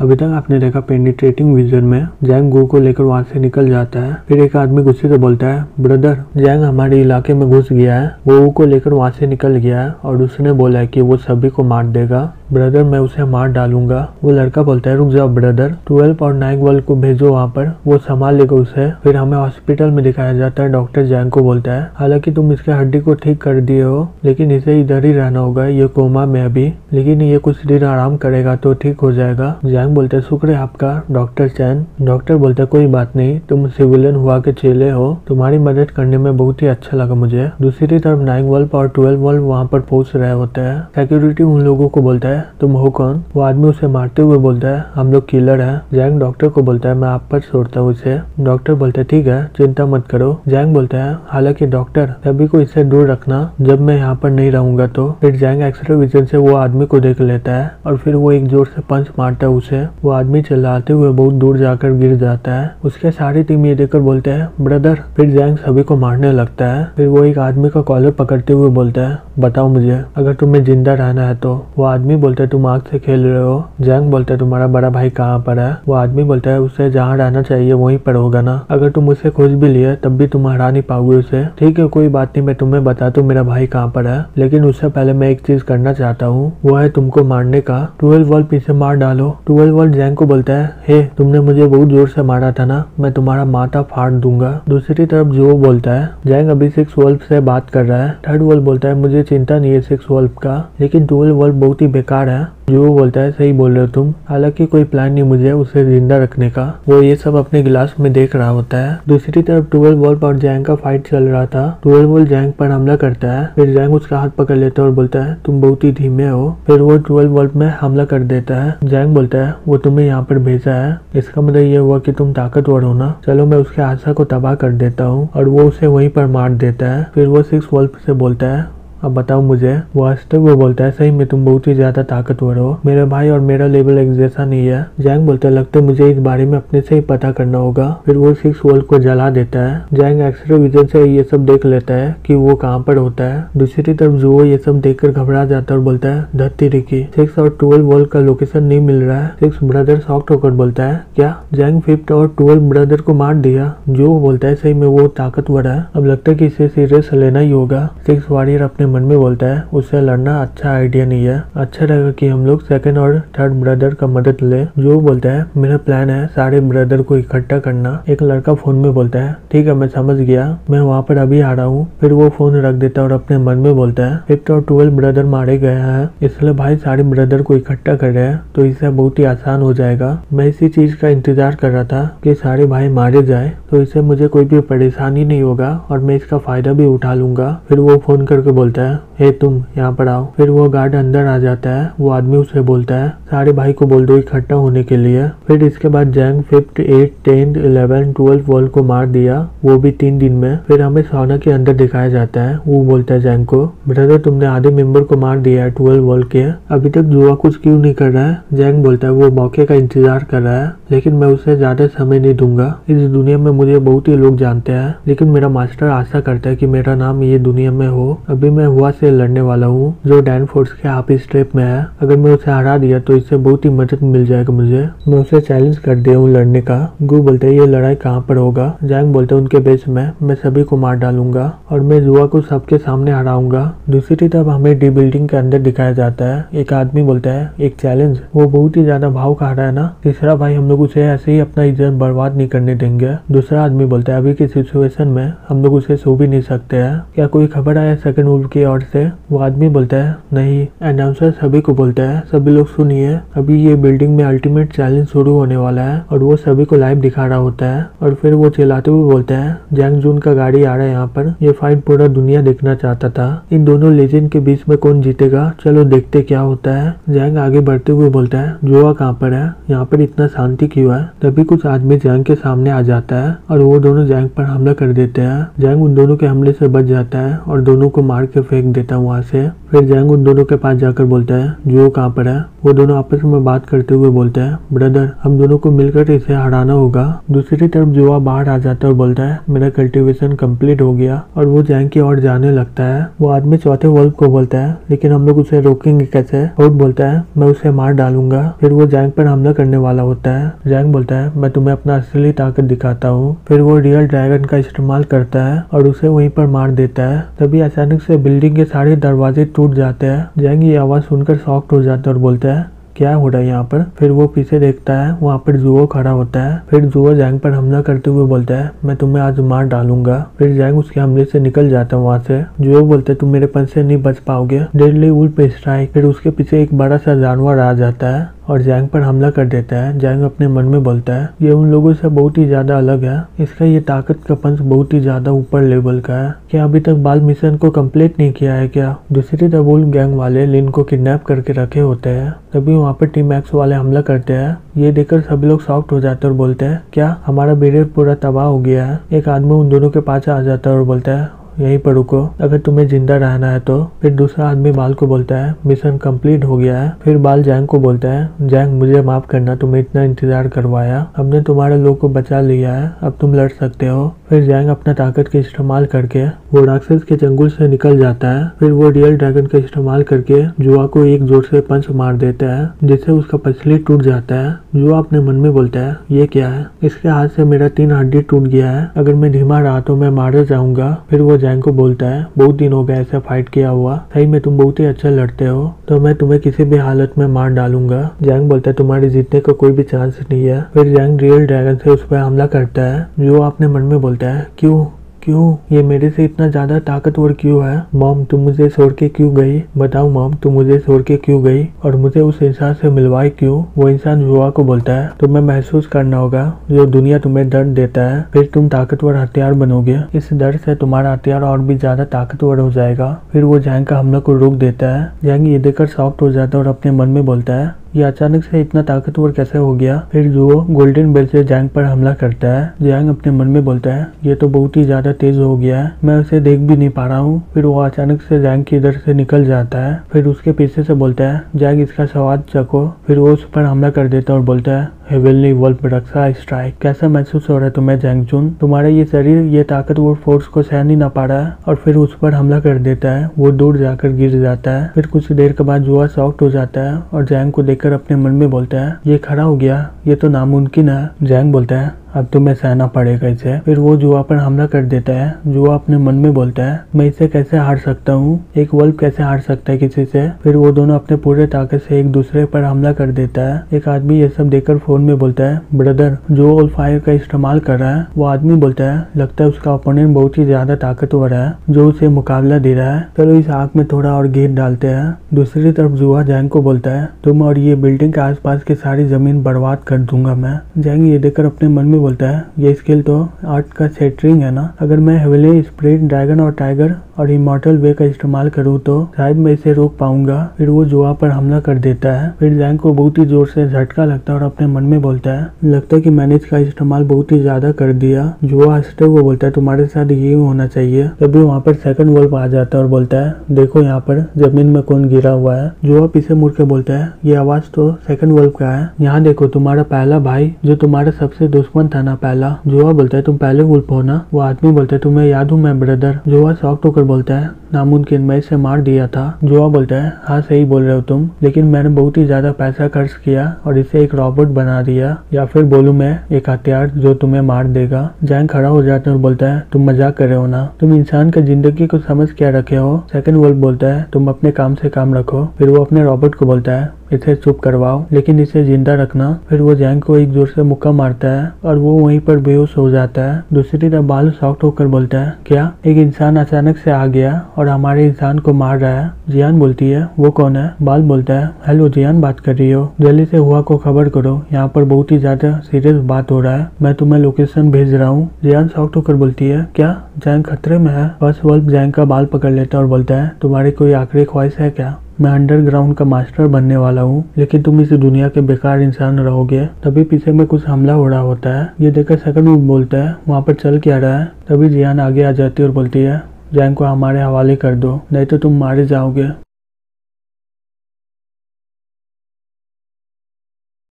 अभी तक आपने देखा पेनिट्रेटिंग विजन में जैंग गु को लेकर वहाँ से निकल जाता है। फिर एक आदमी गुस्से से बोलता है, ब्रदर, जैंग हमारे इलाके में घुस गया है। वो को लेकर वहाँ से निकल गया है और उसने बोला है कि वो सभी को मार देगा। ब्रदर मैं उसे मार डालूँगा। वो लड़का बोलता है, रुक जाओ ब्रदर ट्वेल्व और नाइक वर्ल्ड को भेजो वहाँ पर। वो संभाल लेगा उसे। फिर हमें हॉस्पिटल में दिखाया जाता है। डॉक्टर जैंग को बोलता है, हालाँकि तुम इसके हड्डी को ठीक कर दिए हो, लेकिन इसे इधर ही रहना होगा। ये कोमा में अभी। लेकिन ये कुछ दिन आराम करेगा तो ठीक हो जाएगा। जैंग बोलते हैं, शुक्र है आपका डॉक्टर चैन डॉक्टर बोलते हैं, कोई बात नहीं। तुम सिविलियन हुआ के चेले हो। तुम्हारी मदद करने में बहुत ही अच्छा लगा मुझे। दूसरी तरफ़ वर्ल्ड और ट्वेल्व वर्ल्ड वहाँ पर पहुँच रहे होते हैं। सिक्योरिटी उन लोगों को बोलता है तुम हो कौन? वो आदमी उसे मारते हुए बोलता है, हम लोग किलर है। जैंग डॉक्टर को बोलता है, मैं आप पर छोड़ता हूँ उसे डॉक्टर बोलते हैं, ठीक है, चिंता मत करो। जैंग बोलता है, हालाँकि डॉक्टर सभी को इससे दूर रखना, जब मैं यहाँ पर नहीं रहूँगा तो। फिर जैंग एक्सरे विजन से वो आदमी को देख लेता है और फिर वो एक ज़ोर से पंच मारता है उसे। वो आदमी चिल्लाते हुए बहुत दूर जाकर गिर जाता है। उसके सारी टीम ये देखकर बोलते हैं, ब्रदर, फिर जैंग सभी को मारने लगता है। फिर वो एक आदमी का कॉलर पकड़ते हुए बोलता है, बताओ मुझे, अगर तुम्हें ज़िंदा रहना है तो। वो आदमी बोलता है, तुम आग से खेल रहे हो? जैंग बोलता है, तुम्हारा बड़ा भाई कहाँ पर है? वो आदमी बोलता है, उसे जहाँ रहना चाहिए, वहीं पर होगा ना। अगर तुम उसे खोज भी लिए, तब भी तुम हरा नहीं पाओगे उसे। ठीक है, कोई बात नहीं, मैं तुम्हें बता दूँ, मेरा भाई कहाँ पर है। लेकिन उससे पहले मैं एक चीज़ करना चाहता हूँ। वो है तुमको मारने का। ट्वेल्व वर्ल्ड पीछे मार डालो। ट्वेल्व वर्ल्ड जैंग को बोलता है, हे, तुमने मुझे बहुत ज़ोर से मारा था ना। मैं तुम्हारा माथा फाड़ दूँगा। दूसरी तरफ़ जो बोलता है जैंग अभी सिक्स वर्ल्ड से बात कर रहा है। थर्ड वर्ल्ड बोलता है, मुझे चिंता नहीं है सिक्स वर्ल्ड का, लेकिन ट्वेल्व वर्ल्ड बहुत ही बेकार है, जो बोलता है, सही बोल रहे हो तुम। हालाँकि कोई प्लान नहीं मुझे उसे ज़िंदा रखने का। वो ये सब अपने गिलास में देख रहा होता है। दूसरी तरफ़ ट्वेल्व वोल्ट और जैंग का फाइट चल रहा था। ट्वेल्व वोल्ट जैंग पर हमला करता है, फिर जैंग उसका हाथ पकड़ लेता है और बोलता है, तुम बहुत ही धीमे हो। फिर वो ट्वेल्व वोल्ट में हमला कर देता है। जैंग बोलता है, वो तुम्हें यहाँ पर भेजा है। इसका मतलब ये हुआ की तुम ताकतवर हो ना। चलो मैं उसके आशा को तबाह कर देता हूँ। और वो उसे वहीं पर मार देता है। फिर वो सिक्स वोल्ट से बोलता है अब बताओ मुझे, वो हँसते हुए बोलता है, सही में तुम बहुत ही ज़्यादा ताकतवर हो। मेरे भाई और मेरा लेवल एक जैसा नहीं है। जैंग बोलता है, लगता है मुझे इस बारे में अपने से ही पता करना होगा। फिर वो सिक्स वर्ल्ड को जला देता है। जैंग एक्सरे विजन से ये सब देख लेता है कि वो कहाँ पर होता है। दूसरी तरफ़ जो ये सब देखकर घबरा जाता है और बोलता है, धरती रिकी, सिक्स और ट्वेल्व वर्ल्ड का लोकेशन नहीं मिल रहा है। सिक्स ब्रदर शॉक्ट होकर बोलता है, क्या जैंग फिफ्थ और ट्वेल्व ब्रदर को मार दिया? जो बोलता है, सही में वो ताकतवर है। अब लगता है कि इसे सीरियस लेना ही होगा। सिक्स वॉरियर अपने मन में बोलता है, उससे लड़ना अच्छा आइडिया नहीं है। अच्छा रहेगा कि हम लोग सेकंड और थर्ड ब्रदर का मदद ले। जो बोलता है, मेरा प्लान है सारे ब्रदर को इकट्ठा करना। एक लड़का फ़ोन में बोलता है, ठीक है, मैं समझ गया। मैं वहाँ पर अभी आ रहा हूँ। फिर वो फ़ोन रख देता है और अपने मन में बोलता है फिफ्थ और ट्वेल्व ब्रदर मारे गए हैं, इसलिए भाई सारे ब्रदर को इकट्ठा कर रहे हैं तो इससे बहुत ही आसान हो जाएगा। मैं इसी चीज़ का इंतज़ार कर रहा था कि सारे भाई मारे जाए तो इससे मुझे कोई भी परेशानी नहीं होगा और मैं इसका फ़ायदा भी उठा लूँगा। फिर वो फ़ोन करके बोलता है, हे तुम, यहाँ पर आओ। फिर वो गार्ड अंदर आ जाता है, वो आदमी उसे बोलता है, सारे भाई को बोल दो इकट्ठा होने के लिए। फिर इसके बाद Zhang fifth eight tenth eleven twelve world को मार दिया, वो भी तीन दिन में। फिर हमें सोना के अंदर दिखाया जाता है, वो बोलता है जैंग को, ब्रदर, तुमने आधे मेंबर को मार दिया है ट्वेल्व वर्ल्ड के। अभी तक जुआ कुछ क्यों नहीं कर रहा है? जैंग बोलता है, वो मौके का इंतज़ार कर रहा है, लेकिन मैं उसे ज़्यादा समय नहीं दूँगा। इस दुनिया में मुझे बहुत ही लोग जानते हैं, लेकिन मेरा मास्टर आशा करता है कि मेरा नाम ये दुनिया में हो। अभी मैं हुआ से लड़ने वाला हूँ, जो डैन फोर्स के हाफ़ स्टेप में है। अगर मैं उसे हरा दिया तो इससे बहुत ही मदद मिल जाएगा मुझे। मैं उसे चैलेंज कर दिया हूँ लड़ने का। गु बोलते हैं, ये लड़ाई कहाँ पर होगा? जैंग बोलते हैं, उनके बेस में। मैं सभी को मार डालूँगा और मैं जुआ को सबके सामने हराऊँगा। दूसरी तरफ़ हमें डी बिल्डिंग के अंदर दिखाया जाता है। एक आदमी बोलता है, एक चैलेंज वो बहुत ही ज़्यादा भाव का रहा है ना? तीसरा भाई, हम लोग उसे ऐसे ही अपना इज़्ज़त बर्बाद नहीं करने देंगे। दूसरा आदमी बोलता है, अभी की सिचुएशन में हम लोग उसे सो भी नहीं सकते हैं। क्या कोई खबर आया सेकंड की ओर से वो आदमी बोलता है, नहीं अनाउंसर सभी को बोलता है, सभी लोग सुनिए, अभी ये बिल्डिंग में अल्टीमेट चैलेंज शुरू होने वाला है और वो सभी को लाइव दिखा रहा होता है और फिर वो चिल्लाते हुए बोलता है जैंग जून का गाड़ी आ रहा है यहाँ पर, ये फाइट पूरा दुनिया देखना चाहता था। इन दोनों लेजेंड के बीच में कौन जीतेगा? चलो देखते क्या होता है। जैंग आगे बढ़ते हुए बोलता है, जुआ कहाँ पर है? यहाँ पर इतना शांति क्यों है? तभी कुछ आदमी जैंग के सामने आ जाता है और वो दोनों जैंग पर हमला कर देते हैं। जैंग उन दोनों के हमले से बच जाता है और दोनों को मार के फेंक देता हूँ वहाँ से फिर जैंग उन दोनों के पास जाकर बोलता है, जो कहाँ पर है? वो दोनों आपस में बात करते हुए बोलते हैं, ब्रदर, हम दोनों को मिलकर इसे हराना होगा। दूसरी तरफ़ जुआ बाहर आ जाता है और बोलता है, मेरा कल्टीवेशन कंप्लीट हो गया। और वो जैंग की ओर जाने लगता है। वो आदमी चौथे वल्फ को बोलता है, लेकिन हम लोग उसे रोकेंगे कैसे? और बोलता है, मैं उसे मार डालूँगा। फिर वो जैंग पर हमला करने वाला होता है। जैंग बोलता है, मैं तुम्हें अपना असली ताकत दिखाता हूँ। फिर वो रियल ड्रैगन का इस्तेमाल करता है और उसे वहीं पर मार देता है। तभी अचानक से बिल्डिंग के सारे दरवाजे टूट जाते हैं। जैंग ये आवाज़ सुनकर सॉफ्ट हो जाता है और बोलता है, क्या हो रहा है यहाँ पर? फिर वो पीछे देखता है, वहाँ पर जुओ खड़ा होता है। फिर जुओ जैंग पर हमला करते हुए बोलता है, मैं तुम्हें आज मार डालूँगा। फिर जैंग उसके हमले से निकल जाता है वहाँ से। जुओ बोलते है, तुम मेरे पन से नहीं बच पाओगे। डेडली उल पे स्ट्राइक फिर उसके पीछे एक बड़ा सा जानवर आ जाता है। और जैंग पर हमला कर देता है। जैंग अपने मन में बोलता है, ये उन लोगों से बहुत ही ज़्यादा अलग है। इसका ये ताकत का पंच बहुत ही ज़्यादा ऊपर लेवल का है। क्या अभी तक बाल मिशन को कंप्लीट नहीं किया है क्या? दूसरी तरफ़ उल गैंग वाले लिन को किडनैप करके रखे होते हैं। तभी वहाँ पर टीम एक्स वाले हमला करते हैं। ये देखकर सभी लोग शॉक्ट हो जाते हैं और बोलते हैं, क्या हमारा बेरियर पूरा तबाह हो गया है? एक आदमी उन दोनों के पास आ जाता है और बोलता है यहीं पर रुको। अगर तुम्हें ज़िंदा रहना है तो फिर दूसरा आदमी बाल को बोलता है, मिशन कंप्लीट हो गया है। फिर बाल जैंग को बोलता है, जैंग, मुझे माफ़ करना, तुम्हें इतना इंतज़ार करवाया। हमने तुम्हारे लोग को बचा लिया है, अब तुम लड़ सकते हो। फिर जैंग अपना ताकत का इस्तेमाल करके वो राक्षस के जंगल से निकल जाता है। फिर वो रियल ड्रैगन का इस्तेमाल करके जुआ को एक ज़ोर से पंच मार देता है, जिससे उसका पछली टूट जाता है। जुआ अपने मन में बोलता है, ये क्या है? इसके हाथ से मेरा तीन हड्डी टूट गया है। अगर मैं धीमा रहा तो मैं मारा जाऊँगा। फिर वो जैंग को बोलता है, बहुत दिन हो गया ऐसा फाइट किया हुआ। सही में तुम बहुत ही अच्छा लड़ते हो। तो मैं तुम्हें किसी भी हालत में मार डालूँगा। जैंग बोलता है, तुम्हारे जीतने का को कोई भी चांस नहीं है। फिर जैंग रियल ड्रैगन से उस पर हमला करता है। जो अपने मन में बोलता है, क्यों? क्यों? ये मेरे से इतना ज़्यादा ताकतवर क्यों है? मॉम, तुम मुझे छोड़ के क्यों गई? बताओ मॉम, तुम मुझे छोड़ के क्यों गई? और मुझे उस इंसान से मिलवाए क्यों? वो इंसान जुआ को बोलता है। तुम्हें महसूस करना होगा, जो दुनिया तुम्हें दर्द देता है, फिर तुम ताकतवर हथियार बनोगे। इस दर्द से तुम्हारा हथियार और भी ज़्यादा ताकतवर हो जाएगा। फिर वो जैंग का हमला को रोक देता है। जैंग ये देखकर सॉफ्ट हो जाता है और अपने मन में बोलता है ये अचानक से इतना ताकतवर कैसे हो गया? फिर जो गोल्डन बेल से जैंग पर हमला करता है जैंग अपने मन में बोलता है, ये तो बहुत ही ज़्यादा तेज हो गया है, मैं उसे देख भी नहीं पा रहा हूँ। फिर वो अचानक से जैंग की इधर से निकल जाता है, फिर उसके पीछे से बोलता है जैंग इसका स्वाद चको फिर वो उस पर हमला कर देता है और बोलता है हेवनली वर्ल्ड रक्षा स्ट्राइक कैसा महसूस हो रहा है तुम्हें जैंग चुन तुम्हारा ये शरीर, ये ताकतवर फोर्स को सहन ही ना पा रहा है और फिर उस पर हमला कर देता है। वो दूर जाकर गिर जाता है। फिर कुछ देर के बाद जुआ सॉफ्ट हो जाता है और जैंग को देखकर अपने मन में बोलता है, ये खड़ा हो गया। ये तो नामुमकिन है जैंग बोलता है। अब तुम्हें सहना पड़ेगा इसे। फिर वो जुआ पर हमला कर देता है। जुआ अपने मन में बोलता है, मैं इसे कैसे हार सकता हूँ? एक वल्फ कैसे हार सकता है किसी से? फिर वो दोनों अपने पूरे ताकत से एक दूसरे पर हमला कर देता है। एक आदमी ये सब देखकर फ़ोन में बोलता है, ब्रदर, जो ऑल फायर का इस्तेमाल कर रहा है, वो आदमी बोलता है, लगता है उसका ओपोनेंट बहुत ही ज़्यादा ताकतवर है, जो उसे मुकाबला दे रहा है। चलो इस आग में थोड़ा और घेर डालते हैं। दूसरी तरफ़ जुआ जैंग को बोलता है, तुम और ये बिल्डिंग के आसपास की सारी ज़मीन बर्बाद कर दूँगा मैं। जैंग ये देखकर अपने मन में बोलता है, ये स्किल तो आर्ट का सेटरिंग है ना? अगर मैं हेवली, स्प्रिट, ड्रैगन और टाइगर और इमोर्टल वे का इस्तेमाल करूँ तो शायद मैं इसे रोक पाऊँगा। फिर वो जुआ पर हमला कर देता है। फिर जैंग को बहुत ही ज़ोर से झटका लगता है और अपने मन में बोलता है, लगता है कि मैंने इसका इस्तेमाल बहुत ही ज़्यादा कर दिया। जुआ हँसते हुए बोलता है, तुम्हारे साथ ये होना चाहिए। तभी वहाँ पर सेकंड वल्फ आ जाता है और बोलता है, देखो यहाँ पर ज़मीन में कौन गिरा हुआ है? जुआ पीछे मुड़ के बोलता है, ये आवाज़ तो सेकंड वल्फ का है। यहाँ देखो तुम्हारा पहला भाई, जो तुम्हारा सबसे दुश्मन था ना पहला। जुआ बोलता है, तुम पहले वुल्फ हो ना? वो आदमी बोलता है, तुम्हें याद हूँ मैं ब्रदर जुआ शॉक्ट होकर बोलता है, नामुमकिन, मैं इसे मार दिया था। जुआ बोलता है हाँ सही बोल रहे हो तुम, लेकिन मैंने बहुत ही ज़्यादा पैसा खर्च किया और इसे एक रॉबोट बना दिया। या फिर बोलूँ मैं, एक हथियार जो तुम्हें मार देगा। जैंग खड़ा हो जाता है और बोलता है, तुम मज़ाक कर रहे हो ना? तुम इंसान का ज़िंदगी को समझ क्या रखे हो? सेकंड वर्ल्ड बोलता है, तुम अपने काम से काम रखो। फिर वो अपने रॉबोट को बोलता है, इसे चुप करवाओ, लेकिन इसे ज़िंदा रखना। फिर वो जैंग को एक ज़ोर से मुक्का मारता है और वो वहीं पर बेहोश हो जाता है। दूसरी तरफ़ बाल सॉफ्ट होकर बोलता है, क्या? एक इंसान अचानक से आ गया और हमारे इंसान को मार रहा है। जियान बोलती है, वो कौन है? बाल बोलता है, हेलो जियान, बात कर रही हो। जल्दी से हुआ को खबर करो। यहाँ पर बहुत ही ज़्यादा सीरियस बात हो रहा है। मैं तुम्हें लोकेशन भेज रहा हूँ। जियान शॉक्ट होकर बोलती है, क्या? जैंग खतरे में है? बस वल्फ जैंग का बाल पकड़ लेता है और बोलता है, तुम्हारी कोई आखिरी ख्वाहिश है क्या? मैं अंडरग्राउंड का मास्टर बनने वाला हूँ, लेकिन तुम इस दुनिया के बेकार इंसान रहोगे। तभी पीछे में कुछ हमला हो रहा होता है। ये देखकर सेकंड बोलता है, वहाँ पर चल क्या रहा है? तभी जियान आगे आ जाती है और बोलती है जैंग को हमारे हवाले कर दो नहीं तो तुम मारे जाओगे।